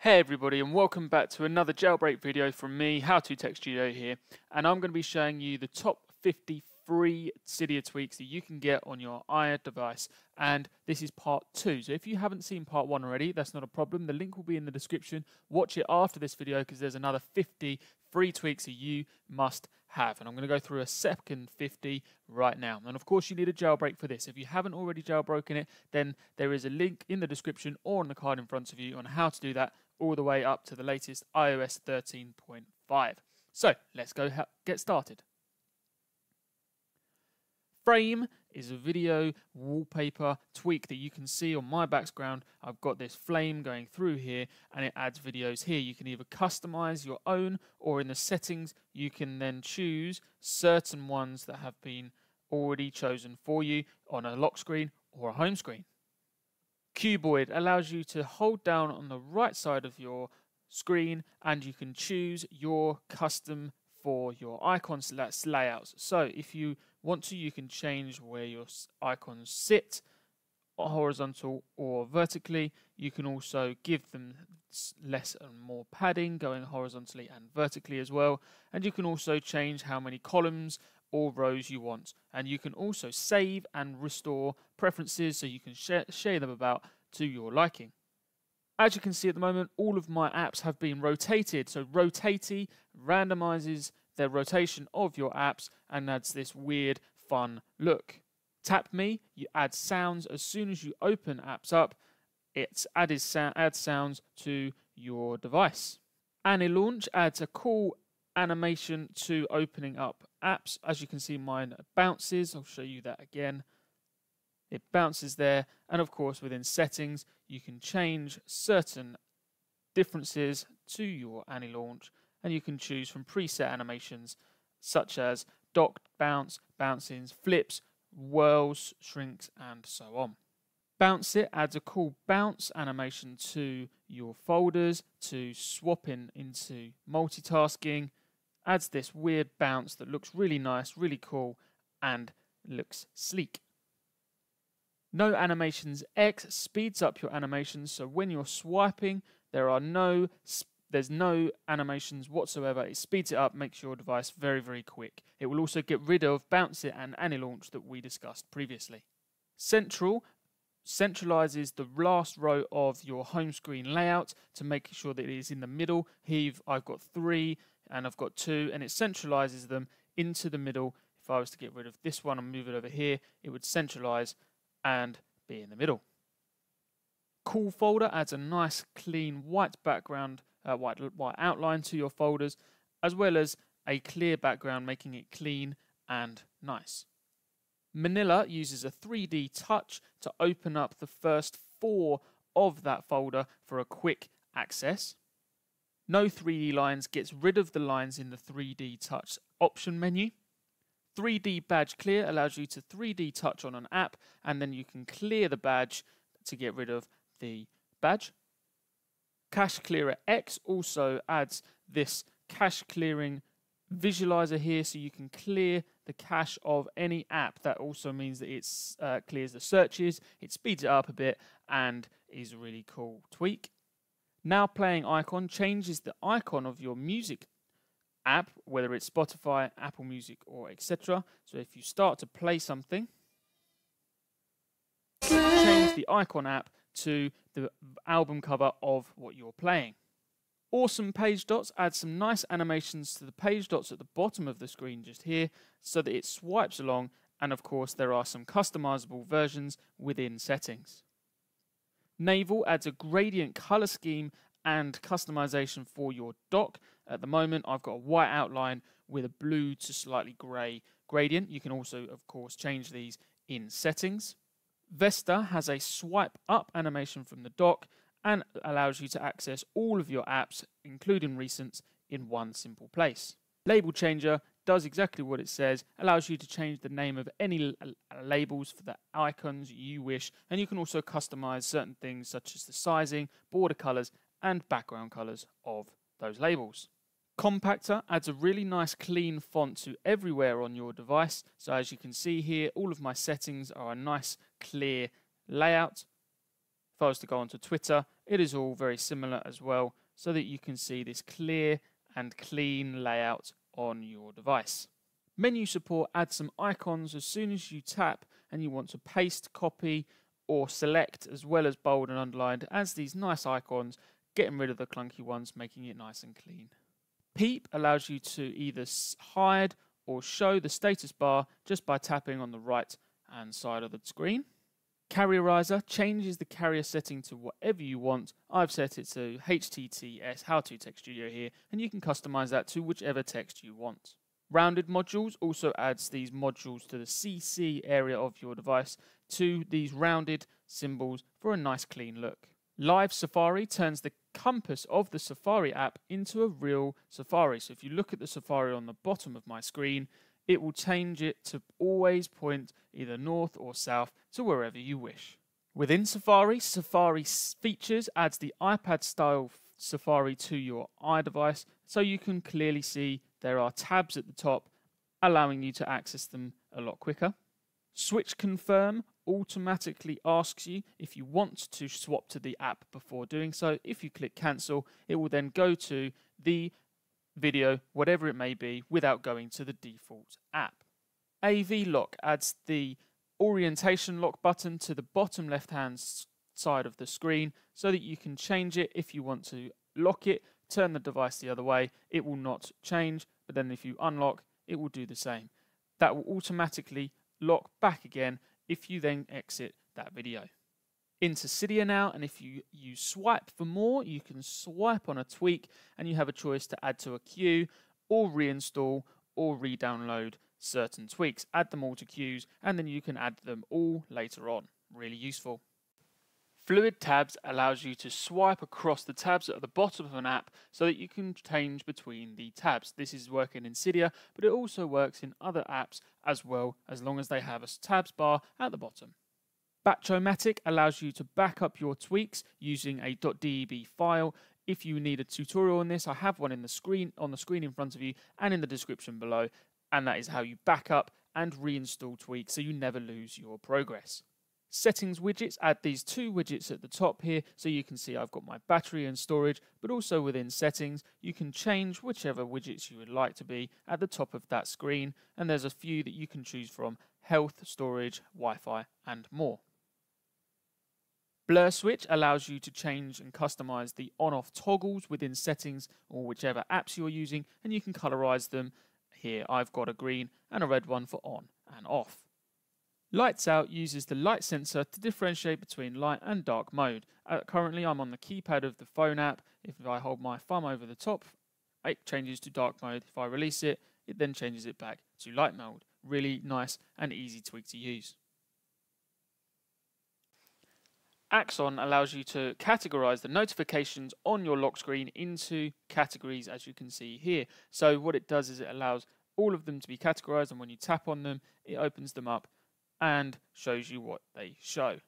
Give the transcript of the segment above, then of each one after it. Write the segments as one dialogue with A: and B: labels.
A: Hey everybody and welcome back to another jailbreak video from me, How to Tech Studio here, and I'm going to be showing you the top 50 free Cydia tweaks that you can get on your iOS device, and this is part 2. So if you haven't seen part 1 already, that's not a problem. The link will be in the description. Watch it after this video because there's another 50 free tweaks that you must have. And I'm going to go through a second 50 right now. And of course, you need a jailbreak for this. If you haven't already jailbroken it, then there is a link in the description or on the card in front of you on how to do that all the way up to the latest iOS 13.5. So let's go get started. Frame is a video wallpaper tweak that you can see on my background. I've got this flame going through here and it adds videos here. You can either customize your own or in the settings you can then choose certain ones that have been already chosen for you on a lock screen or a home screen. Cuboid allows you to hold down on the right side of your screen and you can choose your custom for your icons that's layouts. So if you want to, you can change where your icons sit, horizontal or vertically. You can also give them less and more padding going horizontally and vertically as well. And you can also change how many columns or rows you want. And you can also save and restore preferences so you can share, share them about to your liking. As you can see at the moment, all of my apps have been rotated. So Rotatey randomizes the rotation of your apps and adds this weird, fun look. Tap Me, you add sounds as soon as you open apps up. It adds, adds sounds to your device. AnyLaunch adds a cool animation to opening up apps. As you can see, mine bounces. I'll show you that again. It bounces there. And of course, within settings, you can change certain differences to your AnyLaunch and you can choose from preset animations such as dock bounce, bouncings, flips, whirls, shrinks, and so on. Bounce It adds a cool bounce animation to your folders to swap in into multitasking, adds this weird bounce that looks really nice, really cool, and looks sleek. No Animations X speeds up your animations, so when you're swiping, there are no there's no animations whatsoever. It speeds it up, makes your device very, very quick. It will also get rid of Bounce It and AnyLaunch that we discussed previously. Central centralizes the last row of your home screen layout to make sure that it is in the middle. Here I've got three and I've got two, and it centralizes them into the middle. If I was to get rid of this one and move it over here, it would centralize and be in the middle. Cool folder adds a nice clean white background uh, white, white outline to your folders, as well as a clear background, making it clean and nice. Manila uses a 3D touch to open up the first four of that folder for a quick access. No 3D lines gets rid of the lines in the 3D touch option menu. 3D badge clear allows you to 3D touch on an app and then you can clear the badge to get rid of the badge. Cache Clearer X also adds this cache clearing visualizer here so you can clear the cache of any app. That also means that it uh, clears the searches, it speeds it up a bit, and is a really cool tweak. Now playing icon changes the icon of your music app, whether it's Spotify, Apple Music, or etc. So if you start to play something, change the icon app to the album cover of what you're playing. Awesome page dots add some nice animations to the page dots at the bottom of the screen just here so that it swipes along and of course there are some customizable versions within settings. Navale adds a gradient color scheme and customization for your dock. At the moment I've got a white outline with a blue to slightly grey gradient. You can also of course change these in settings. Vesta has a swipe up animation from the dock and allows you to access all of your apps, including recents, in one simple place. Label Changer does exactly what it says, allows you to change the name of any labels for the icons you wish, and you can also customize certain things such as the sizing, border colors, and background colors of those labels. Compactor adds a really nice clean font to everywhere on your device. So as you can see here, all of my settings are a nice clear layout. If I was to go onto Twitter, it is all very similar as well, so that you can see this clear and clean layout on your device. Menu support adds some icons as soon as you tap and you want to paste, copy, or select as well as bold and underlined as these nice icons, getting rid of the clunky ones, making it nice and clean. Peep allows you to either hide or show the status bar just by tapping on the right hand side of the screen. Carrierizer changes the carrier setting to whatever you want. I've set it to HTTS, How to Tech Studio here, and you can customize that to whichever text you want. Rounded modules also adds these modules to the CC area of your device to these rounded symbols for a nice clean look. Live Safari turns the compass of the Safari app into a real Safari. So if you look at the Safari on the bottom of my screen, it will change it to always point either north or south to wherever you wish. Within Safari, Safari Features adds the iPad style Safari to your iDevice so you can clearly see there are tabs at the top allowing you to access them a lot quicker. Switch Confirm automatically asks you if you want to swap to the app before doing so. If you click cancel, it will then go to the video, whatever it may be, without going to the default app. AV Lock adds the orientation lock button to the bottom left hand side of the screen so that you can change it if you want to lock it, turn the device the other way, it will not change, but then if you unlock, it will do the same. That will automatically lock back again if you then exit that video. Into Cydia now, and if you, you swipe for more, you can swipe on a tweak and you have a choice to add to a queue or reinstall or re-download certain tweaks. Add them all to queues and then you can add them all later on. Really useful. Fluid Tabs allows you to swipe across the tabs at the bottom of an app so that you can change between the tabs. This is working in Cydia, but it also works in other apps as well, as long as they have a tabs bar at the bottom. Batchomatic allows you to back up your tweaks using a .deb file. If you need a tutorial on this, I have one in the screen on the screen in front of you and in the description below, and that is how you back up and reinstall tweaks so you never lose your progress. Settings widgets add these two widgets at the top here so you can see I've got my battery and storage but also within settings you can change whichever widgets you would like to be at the top of that screen and there's a few that you can choose from health, storage, Wi-Fi and more. Blur switch allows you to change and customize the on-off toggles within settings or whichever apps you're using and you can colorize them. Here I've got a green and a red one for on and off. Lights Out uses the light sensor to differentiate between light and dark mode. Uh, currently I'm on the keypad of the phone app. If I hold my thumb over the top, it changes to dark mode. If I release it, it then changes it back to light mode. Really nice and easy tweak to use. Axon allows you to categorize the notifications on your lock screen into categories as you can see here. So what it does is it allows all of them to be categorized and when you tap on them, it opens them up and shows you what they show.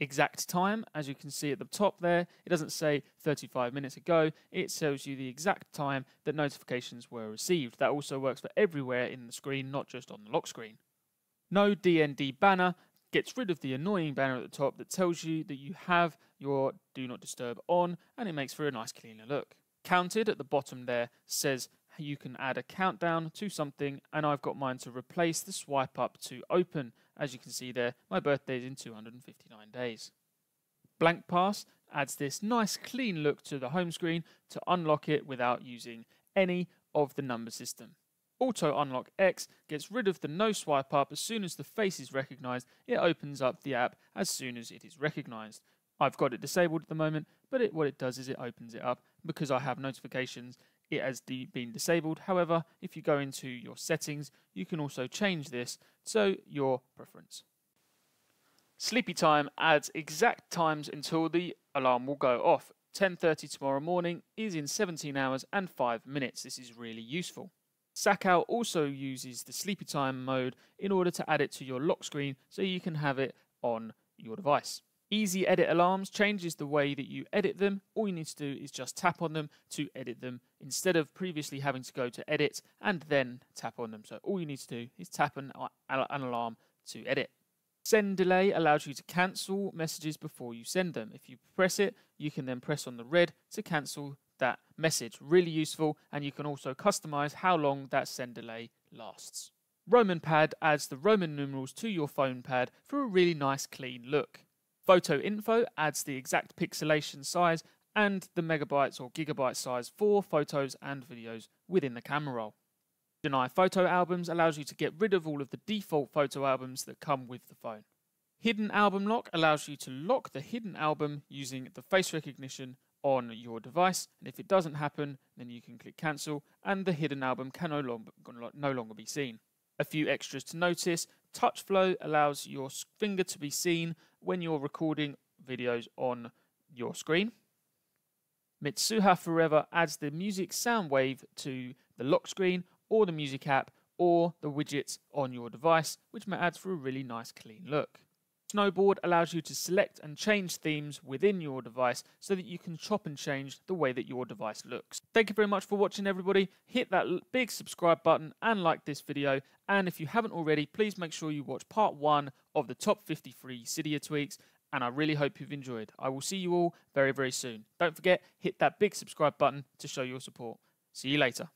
A: Exact time, as you can see at the top there, it doesn't say 35 minutes ago, it shows you the exact time that notifications were received. That also works for everywhere in the screen, not just on the lock screen. No DND banner gets rid of the annoying banner at the top that tells you that you have your Do Not Disturb on, and it makes for a nice cleaner look. Counted at the bottom there says you can add a countdown to something and I've got mine to replace the swipe up to open. As you can see there, my birthday is in 259 days. Blank Pass adds this nice clean look to the home screen to unlock it without using any of the number system. Auto Unlock X gets rid of the no swipe up as soon as the face is recognized, it opens up the app as soon as it is recognized. I've got it disabled at the moment, but it, what it does is it opens it up because I have notifications it has been disabled. However, if you go into your settings, you can also change this to your preference. Sleepy time adds exact times until the alarm will go off. 10.30 tomorrow morning is in 17 hours and 5 minutes. This is really useful. Sakal also uses the sleepy time mode in order to add it to your lock screen so you can have it on your device. Easy Edit Alarms changes the way that you edit them. All you need to do is just tap on them to edit them instead of previously having to go to Edit and then tap on them. So all you need to do is tap an, an alarm to edit. Send delay allows you to cancel messages before you send them. If you press it, you can then press on the red to cancel that message. Really useful, and you can also customize how long that send delay lasts. Roman Pad adds the Roman numerals to your phone pad for a really nice clean look. Photo Info adds the exact pixelation size and the megabytes or gigabyte size for photos and videos within the camera roll. Deny Photo Albums allows you to get rid of all of the default photo albums that come with the phone. Hidden Album Lock allows you to lock the hidden album using the face recognition on your device. And if it doesn't happen, then you can click cancel and the hidden album can no longer, no longer be seen. A few extras to notice. Touch Flow allows your finger to be seen when you're recording videos on your screen. Mitsuha Forever adds the music sound wave to the lock screen or the music app or the widgets on your device, which adds for a really nice clean look. Snowboard allows you to select and change themes within your device so that you can chop and change the way that your device looks. Thank you very much for watching everybody. Hit that big subscribe button and like this video. And if you haven't already, please make sure you watch part one of the top 53 Cydia tweaks and I really hope you've enjoyed. I will see you all very, very soon. Don't forget, hit that big subscribe button to show your support. See you later.